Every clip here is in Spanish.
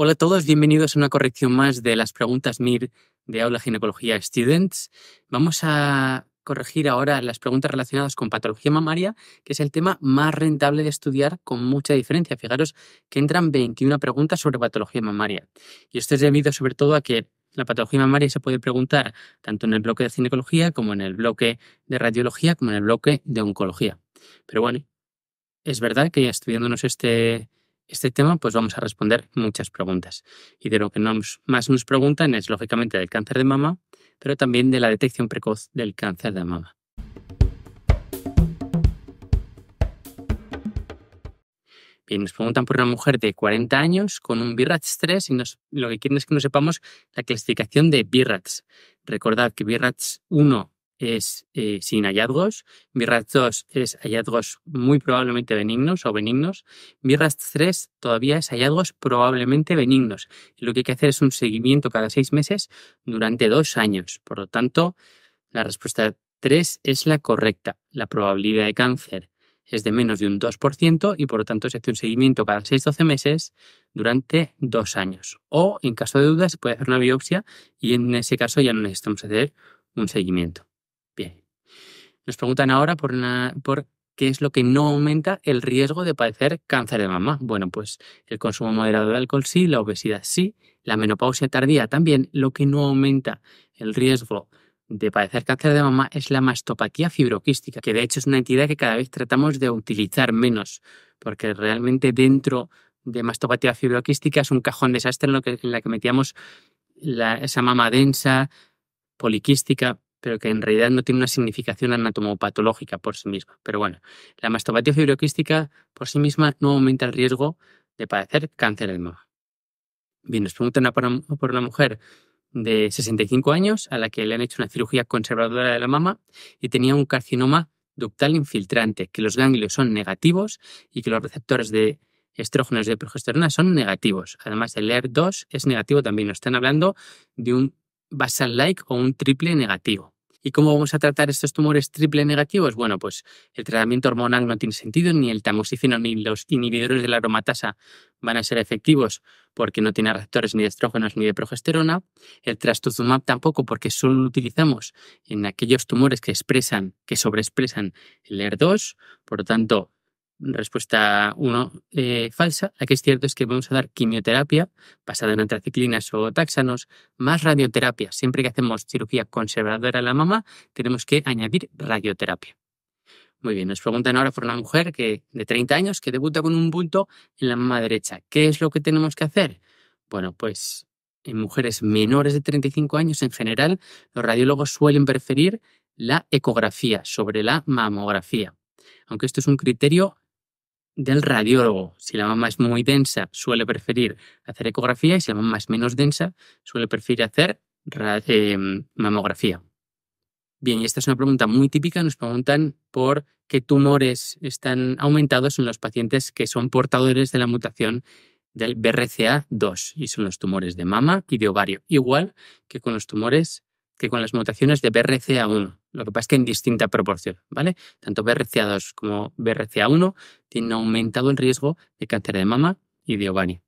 Hola a todos, bienvenidos a una corrección más de las preguntas MIR de Aula Ginecología Students. Vamos a corregir ahora las preguntas relacionadas con patología mamaria, que es el tema más rentable de estudiar con mucha diferencia. Fijaros que entran 21 preguntas sobre patología mamaria. Y esto es debido sobre todo a que la patología mamaria se puede preguntar tanto en el bloque de ginecología como en el bloque de radiología como en el bloque de oncología. Pero bueno, es verdad que estudiándonos este, este tema, pues vamos a responder muchas preguntas. Y de lo que más nos preguntan es, lógicamente, del cáncer de mama, pero también de la detección precoz del cáncer de mama. Bien, nos preguntan por una mujer de 40 años con un BIRATS 3 y lo que quieren es que nos sepamos la clasificación de BIRATS. Recordad que BIRATS 1 es eh, sin hallazgos, BIRATS 2 es hallazgos muy probablemente benignos o benignos, BIRATS 3 todavía es hallazgos probablemente benignos. Lo que hay que hacer es un seguimiento cada seis meses durante dos años. Por lo tanto, la respuesta 3 es la correcta. La probabilidad de cáncer es de menos de un 2% y por lo tanto se hace un seguimiento cada 6-12 meses durante dos años. O en caso de duda se puede hacer una biopsia y en ese caso ya no necesitamos hacer un seguimiento. Nos preguntan ahora por, qué es lo que no aumenta el riesgo de padecer cáncer de mama. Bueno, pues el consumo moderado de alcohol sí, la obesidad sí, la menopausia tardía también. Lo que no aumenta el riesgo de padecer cáncer de mama es la mastopatía fibroquística, que de hecho es una entidad que cada vez tratamos de utilizar menos, porque realmente dentro de mastopatía fibroquística es un cajón desastre en, que, en la que metíamos esa mama densa, poliquística, pero que en realidad no tiene una significación anatomopatológica por sí misma. Pero bueno, la mastopatía fibroquística por sí misma no aumenta el riesgo de padecer cáncer de mama. Bien, nos preguntan por una mujer de 65 años a la que le han hecho una cirugía conservadora de la mama y tenía un carcinoma ductal infiltrante, que los ganglios son negativos y que los receptores de estrógenos de progesterona son negativos. Además, el ER2 es negativo también. Nos están hablando de un basal-like o un triple negativo. ¿Y cómo vamos a tratar estos tumores triple negativos? Bueno, pues el tratamiento hormonal no tiene sentido, ni el tamoxifeno ni los inhibidores de la aromatasa van a ser efectivos porque no tiene receptores ni de estrógenos ni de progesterona. El trastuzumab tampoco porque solo lo utilizamos en aquellos tumores que expresan, que sobreexpresan el ER2. Por lo tanto, respuesta 1 eh, falsa. La que es cierto es que vamos a dar quimioterapia basada en antraciclinas o taxanos, más radioterapia. Siempre que hacemos cirugía conservadora a la mama, tenemos que añadir radioterapia. Muy bien, nos preguntan ahora por una mujer que, de 30 años que debuta con un bulto en la mama derecha. ¿Qué es lo que tenemos que hacer? Bueno, pues en mujeres menores de 35 años en general, los radiólogos suelen preferir la ecografía sobre la mamografía. Aunque esto es un criterio del radiólogo. Si la mama es muy densa, suele preferir hacer ecografía y si la mama es menos densa, suele preferir hacer em, mamografía. Bien, y esta es una pregunta muy típica. Nos preguntan por qué tumores están aumentados en los pacientes que son portadores de la mutación del BRCA2 y son los tumores de mama y de ovario, igual que con los tumores que con las mutaciones de BRCA1. Lo que pasa es que en distinta proporción, ¿vale? Tanto BRCA2 como BRCA1 tienen aumentado el riesgo de cáncer de mama y de ovario.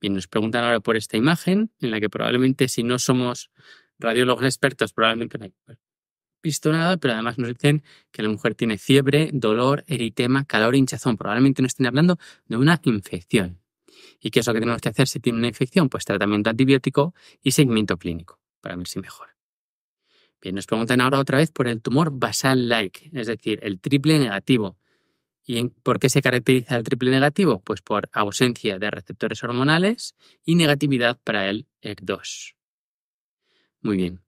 Bien, nos preguntan ahora por esta imagen, en la que probablemente si no somos radiólogos expertos, probablemente no hay visto nada, pero además nos dicen que la mujer tiene fiebre, dolor, eritema, calor hinchazón. Probablemente no estén hablando de una infección. ¿Y qué es lo que tenemos que hacer si tiene una infección? Pues tratamiento antibiótico y seguimiento clínico para ver si mejora. Bien, nos preguntan ahora otra vez por el tumor basal-like, es decir, el triple negativo. ¿Y por qué se caracteriza el triple negativo? Pues por ausencia de receptores hormonales y negatividad para el ER2. Muy bien.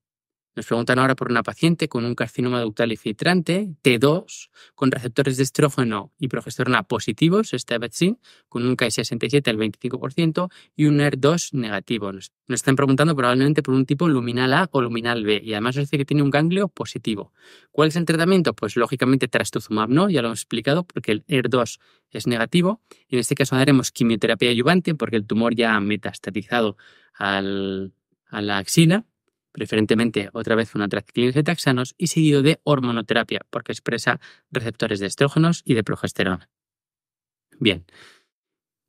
Nos preguntan ahora por una paciente con un carcinoma ductal infiltrante, T2, con receptores de estrógeno y progesterona positivos, esta vez sí, con un Ki67 al 25% y un ER2 negativo. Nos, están preguntando probablemente por un tipo luminal A o luminal B y además nos dice que tiene un ganglio positivo. ¿Cuál es el tratamiento? Pues lógicamente trastuzumab no, ya lo hemos explicado, porque el ER2 es negativo. Y en este caso daremos quimioterapia ayudante porque el tumor ya ha metastatizado al, a la axila preferentemente otra vez una traciclina de taxanos y seguido de hormonoterapia, porque expresa receptores de estrógenos y de progesterona. Bien.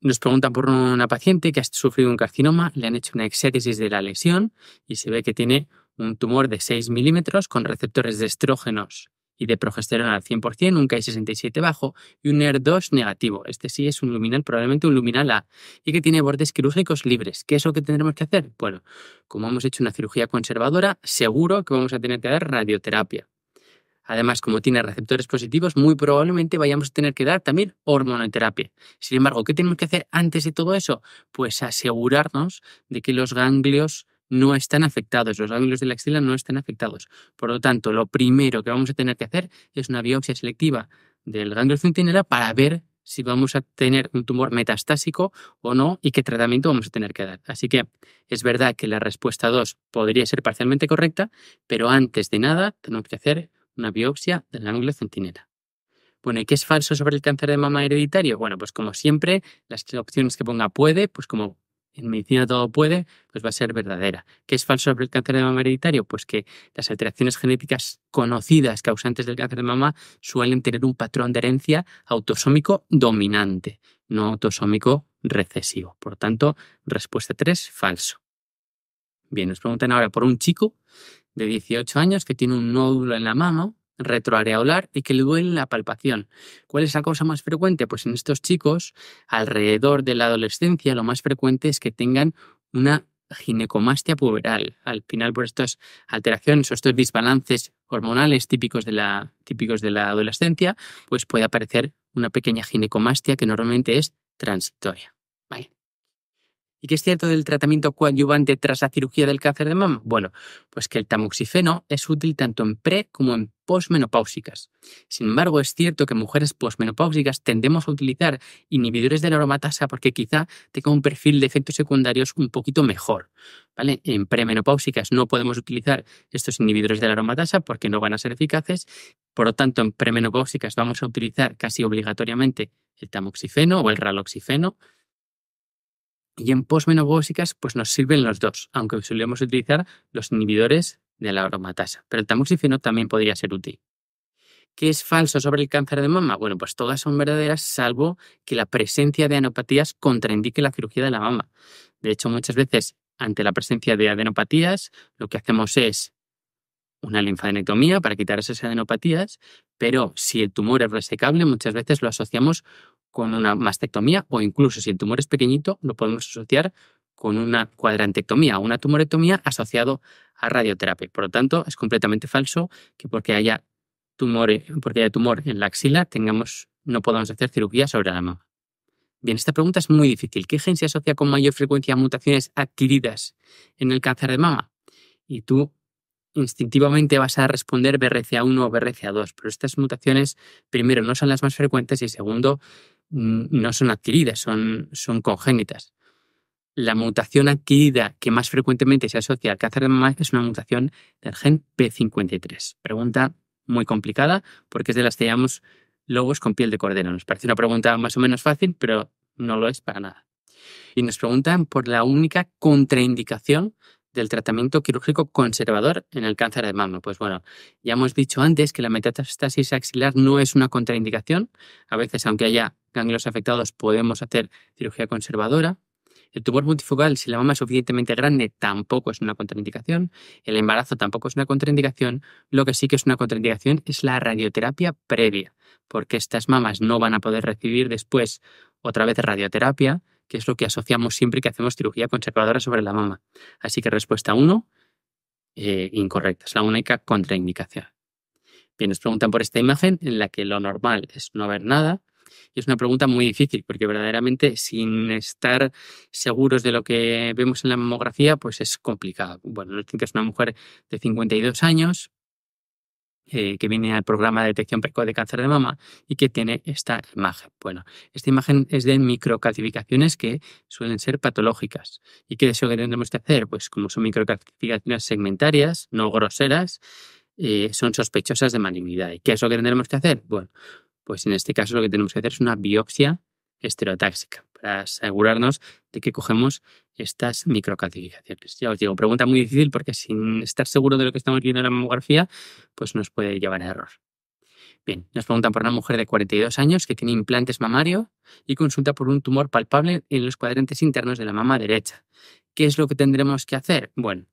Nos preguntan por una paciente que ha sufrido un carcinoma, le han hecho una exéresis de la lesión y se ve que tiene un tumor de 6 milímetros con receptores de estrógenos y de progesterona al 100%, un Ki67 bajo y un ER2 negativo. Este sí es un luminal, probablemente un luminal A, y que tiene bordes quirúrgicos libres. ¿Qué es lo que tendremos que hacer? Bueno, como hemos hecho una cirugía conservadora, seguro que vamos a tener que dar radioterapia. Además, como tiene receptores positivos, muy probablemente vayamos a tener que dar también hormonoterapia. Sin embargo, ¿qué tenemos que hacer antes de todo eso? Pues asegurarnos de que los ganglios no están afectados, los ganglios de la axila no están afectados. Por lo tanto, lo primero que vamos a tener que hacer es una biopsia selectiva del ganglio centinela para ver si vamos a tener un tumor metastásico o no y qué tratamiento vamos a tener que dar. Así que es verdad que la respuesta 2 podría ser parcialmente correcta, pero antes de nada tenemos que hacer una biopsia del ganglio centinela. Bueno, ¿y qué es falso sobre el cáncer de mama hereditario? Bueno, pues como siempre, las opciones que ponga puede, pues como en medicina todo puede, pues va a ser verdadera. ¿Qué es falso sobre el cáncer de mama hereditario? Pues que las alteraciones genéticas conocidas causantes del cáncer de mama suelen tener un patrón de herencia autosómico dominante, no autosómico recesivo. Por tanto, respuesta 3, falso. Bien, nos preguntan ahora por un chico de 18 años que tiene un nódulo en la mama retroareolar y que le duele la palpación. ¿Cuál es la causa más frecuente? Pues en estos chicos, alrededor de la adolescencia, lo más frecuente es que tengan una ginecomastia puberal. Al final, por estas alteraciones o estos desbalances hormonales típicos de la, típicos de la adolescencia, pues puede aparecer una pequeña ginecomastia que normalmente es transitoria. ¿Y qué es cierto del tratamiento coadyuvante tras la cirugía del cáncer de mama? Bueno, pues que el tamoxifeno es útil tanto en pre como en posmenopáusicas. Sin embargo, es cierto que en mujeres posmenopáusicas tendemos a utilizar inhibidores de la aromatasa porque quizá tenga un perfil de efectos secundarios un poquito mejor. ¿vale? En premenopáusicas no podemos utilizar estos inhibidores de la aromatasa porque no van a ser eficaces. Por lo tanto, en premenopáusicas vamos a utilizar casi obligatoriamente el tamoxifeno o el raloxifeno y en posmenopáusicas, pues nos sirven los dos, aunque solemos utilizar los inhibidores de la aromatasa. Pero el tamoxifeno también podría ser útil. ¿Qué es falso sobre el cáncer de mama? Bueno, pues todas son verdaderas, salvo que la presencia de adenopatías contraindique la cirugía de la mama. De hecho, muchas veces, ante la presencia de adenopatías, lo que hacemos es una linfadenectomía para quitar esas adenopatías, pero si el tumor es resecable, muchas veces lo asociamos con una mastectomía o incluso si el tumor es pequeñito, lo podemos asociar con una cuadrantectomía o una tumorectomía asociado a radioterapia. Por lo tanto, es completamente falso que porque haya tumor, porque haya tumor en la axila tengamos, no podamos hacer cirugía sobre la mama. Bien, esta pregunta es muy difícil. ¿Qué gen se asocia con mayor frecuencia a mutaciones adquiridas en el cáncer de mama? Y tú instintivamente vas a responder BRCA1 o BRCA2, pero estas mutaciones, primero, no son las más frecuentes y segundo, no son adquiridas, son, son congénitas. La mutación adquirida que más frecuentemente se asocia al cáncer de mama es una mutación del gen P53. Pregunta muy complicada porque es de las que llamamos lobos con piel de cordero. Nos parece una pregunta más o menos fácil, pero no lo es para nada. Y nos preguntan por la única contraindicación del tratamiento quirúrgico conservador en el cáncer de mama. Pues bueno, ya hemos dicho antes que la metástasis axilar no es una contraindicación. A veces, aunque haya ganglios afectados, podemos hacer cirugía conservadora. El tumor multifocal, si la mama es suficientemente grande, tampoco es una contraindicación. El embarazo tampoco es una contraindicación. Lo que sí que es una contraindicación es la radioterapia previa, porque estas mamas no van a poder recibir después otra vez radioterapia que es lo que asociamos siempre que hacemos cirugía conservadora sobre la mama. Así que respuesta 1, eh, incorrecta, es la única contraindicación. Bien, nos preguntan por esta imagen en la que lo normal es no ver nada. Y es una pregunta muy difícil porque verdaderamente sin estar seguros de lo que vemos en la mamografía, pues es complicado. Bueno, que es una mujer de 52 años, eh, que viene al programa de detección precoz de cáncer de mama y que tiene esta imagen. Bueno, esta imagen es de microcalcificaciones que suelen ser patológicas. ¿Y qué es lo que tendremos que hacer? Pues como son microcalcificaciones segmentarias, no groseras, eh, son sospechosas de malignidad. ¿Y qué es lo que tendremos que hacer? Bueno, pues en este caso lo que tenemos que hacer es una biopsia estereotáxica para asegurarnos de que cogemos estas microcalcificaciones. Ya os digo, pregunta muy difícil porque sin estar seguro de lo que estamos viendo en la mamografía, pues nos puede llevar a error. Bien, nos preguntan por una mujer de 42 años que tiene implantes mamarios y consulta por un tumor palpable en los cuadrantes internos de la mama derecha. ¿Qué es lo que tendremos que hacer? Bueno,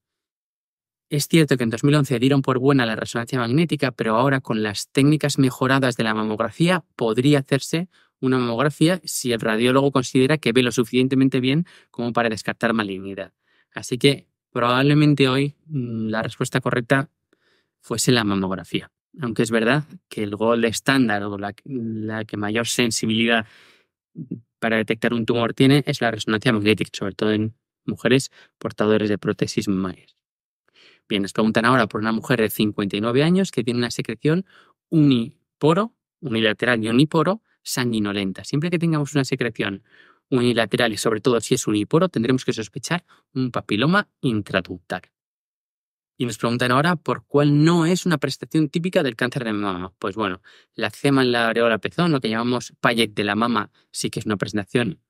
es cierto que en 2011 dieron por buena la resonancia magnética, pero ahora con las técnicas mejoradas de la mamografía podría hacerse una mamografía si el radiólogo considera que ve lo suficientemente bien como para descartar malignidad. Así que probablemente hoy mm, la respuesta correcta fuese la mamografía. Aunque es verdad que el gol estándar o la, que mayor sensibilidad para detectar un tumor tiene es la resonancia magnética, sobre todo en mujeres portadores de prótesis mamarias. Bien, nos preguntan ahora por una mujer de 59 años que tiene una secreción uniporo, unilateral y uniporo, sanguinolenta. Siempre que tengamos una secreción unilateral y sobre todo si es uniporo, tendremos que sospechar un papiloma intraductal. Y nos preguntan ahora por cuál no es una prestación típica del cáncer de mama. Pues bueno, la eczema en la areola pezón, lo que llamamos payet de la mama, sí que es una presentación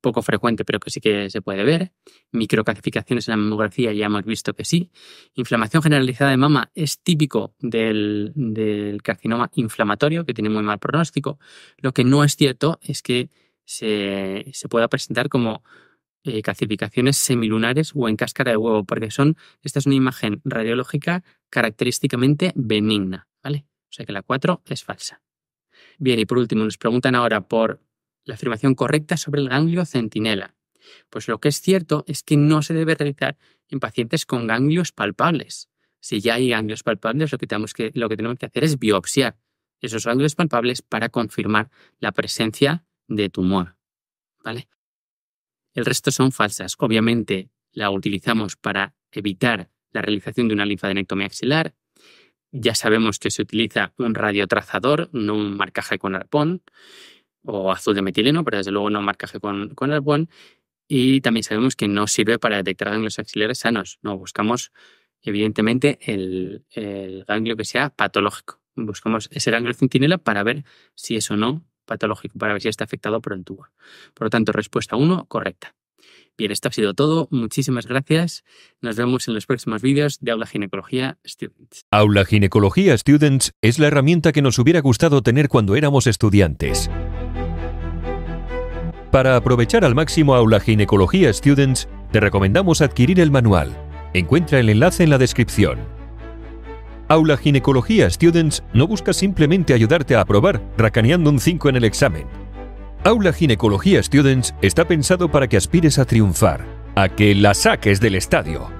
poco frecuente, pero que sí que se puede ver. Microcalcificaciones en la mamografía ya hemos visto que sí. Inflamación generalizada de mama es típico del, carcinoma inflamatorio, que tiene muy mal pronóstico. Lo que no es cierto es que se, se pueda presentar como eh, calcificaciones semilunares o en cáscara de huevo, porque son, esta es una imagen radiológica característicamente benigna, ¿vale? O sea que la 4 es falsa. Bien, y por último, nos preguntan ahora por la afirmación correcta sobre el ganglio centinela. Pues lo que es cierto es que no se debe realizar en pacientes con ganglios palpables. Si ya hay ganglios palpables, lo que tenemos que, hacer es biopsiar esos ganglios palpables para confirmar la presencia de tumor. ¿Vale? El resto son falsas. Obviamente la utilizamos para evitar la realización de una linfadenectomía axilar. Ya sabemos que se utiliza un radiotrazador, no un marcaje con arpón o azul de metileno, pero desde luego no marcaje con, con. Y también sabemos que no sirve para detectar ganglios axilares sanos. No, buscamos evidentemente el, el ganglio que sea patológico. Buscamos ese ganglio centinela para ver si es o no patológico para ver si está afectado por el tumor. Por lo tanto, respuesta 1, correcta. Bien, esto ha sido todo. Muchísimas gracias. Nos vemos en los próximos vídeos de Aula Ginecología Students. Aula Ginecología Students es la herramienta que nos hubiera gustado tener cuando éramos estudiantes. Para aprovechar al máximo Aula Ginecología Students, te recomendamos adquirir el manual. Encuentra el enlace en la descripción. Aula Ginecología Students no busca simplemente ayudarte a aprobar, racaneando un 5 en el examen. Aula Ginecología Students está pensado para que aspires a triunfar, a que la saques del estadio.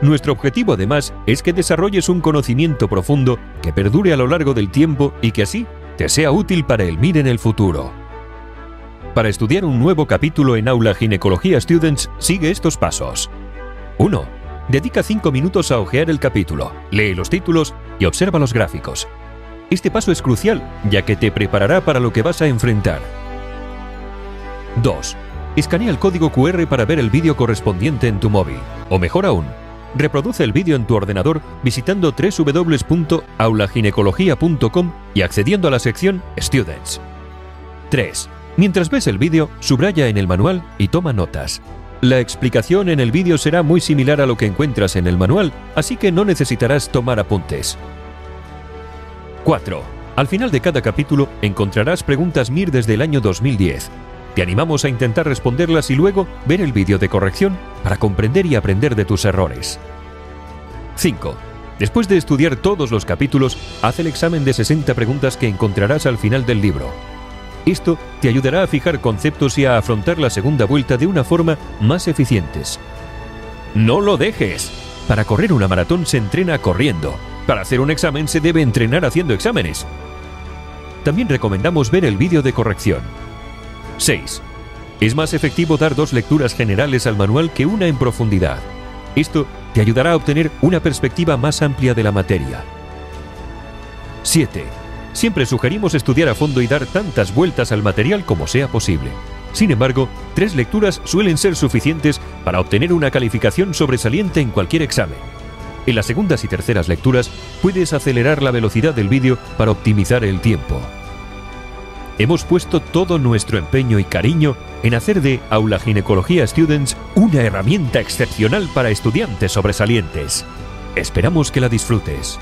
Nuestro objetivo además es que desarrolles un conocimiento profundo que perdure a lo largo del tiempo y que así te sea útil para el MIR en el futuro. Para estudiar un nuevo capítulo en Aula Ginecología Students, sigue estos pasos. 1 Dedica 5 minutos a ojear el capítulo, lee los títulos y observa los gráficos. Este paso es crucial, ya que te preparará para lo que vas a enfrentar. 2. Escanea el código QR para ver el vídeo correspondiente en tu móvil. O mejor aún, reproduce el vídeo en tu ordenador visitando www.aulaginecología.com y accediendo a la sección Students. 3. Mientras ves el vídeo, subraya en el manual y toma notas. La explicación en el vídeo será muy similar a lo que encuentras en el manual, así que no necesitarás tomar apuntes. 4. Al final de cada capítulo encontrarás preguntas MIR desde el año 2010. Te animamos a intentar responderlas y luego ver el vídeo de corrección para comprender y aprender de tus errores. 5. Después de estudiar todos los capítulos, haz el examen de 60 preguntas que encontrarás al final del libro. Esto te ayudará a fijar conceptos y a afrontar la segunda vuelta de una forma más eficientes. ¡No lo dejes! Para correr una maratón se entrena corriendo. Para hacer un examen se debe entrenar haciendo exámenes. También recomendamos ver el vídeo de corrección. 6. Es más efectivo dar dos lecturas generales al manual que una en profundidad. Esto te ayudará a obtener una perspectiva más amplia de la materia. 7. Siempre sugerimos estudiar a fondo y dar tantas vueltas al material como sea posible. Sin embargo, tres lecturas suelen ser suficientes para obtener una calificación sobresaliente en cualquier examen. En las segundas y terceras lecturas puedes acelerar la velocidad del vídeo para optimizar el tiempo. Hemos puesto todo nuestro empeño y cariño en hacer de Aula Ginecología Students una herramienta excepcional para estudiantes sobresalientes. Esperamos que la disfrutes.